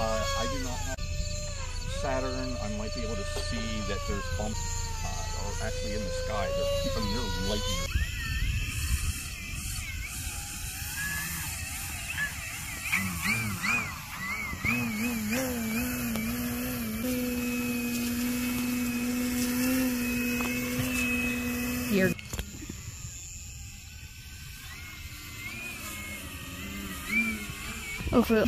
Uh, I do not have Saturn. I might be able to see that there's bumps, uh, actually in the sky, they're near lightning over.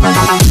¡Gracias!